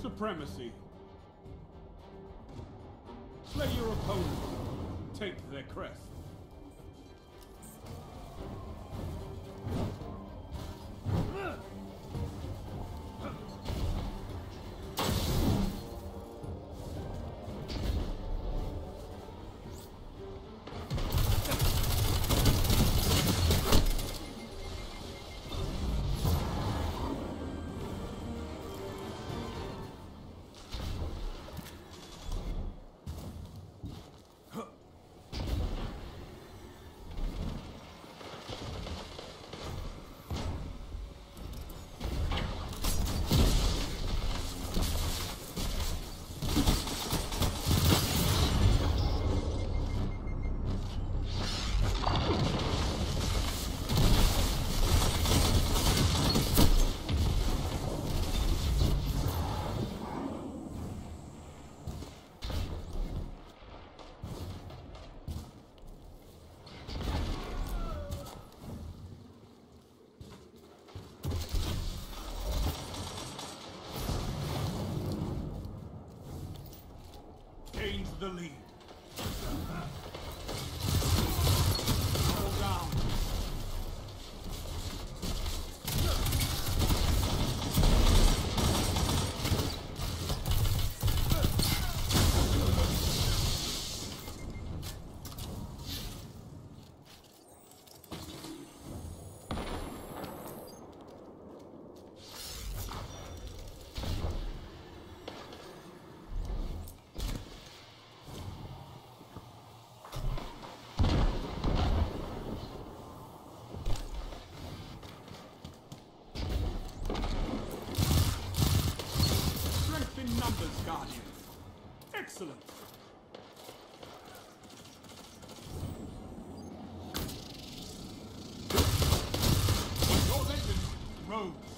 supremacy. Slay your opponent. Take their crest. The lead. Excellent. Your legend, Rose.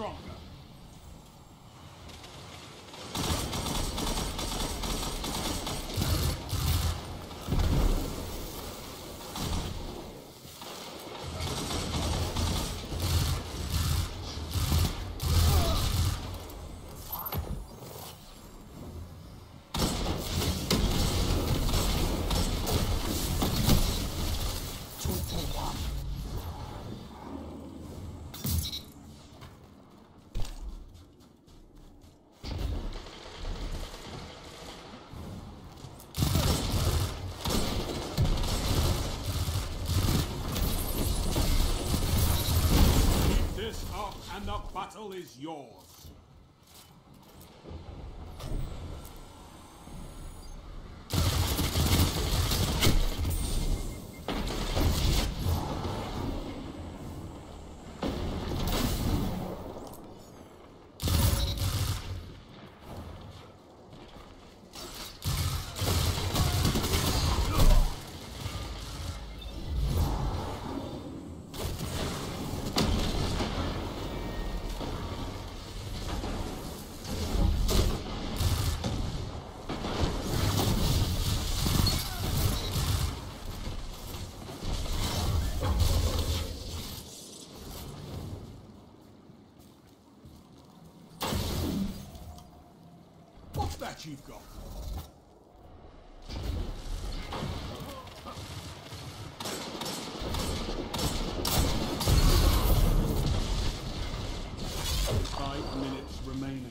Stronger. Battle is yours. that you've got. Five minutes remaining.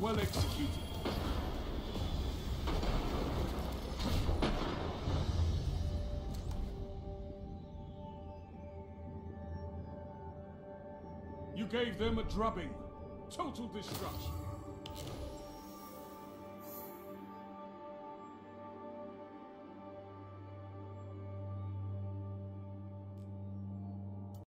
Well executed. You gave them a drubbing. Total destruction.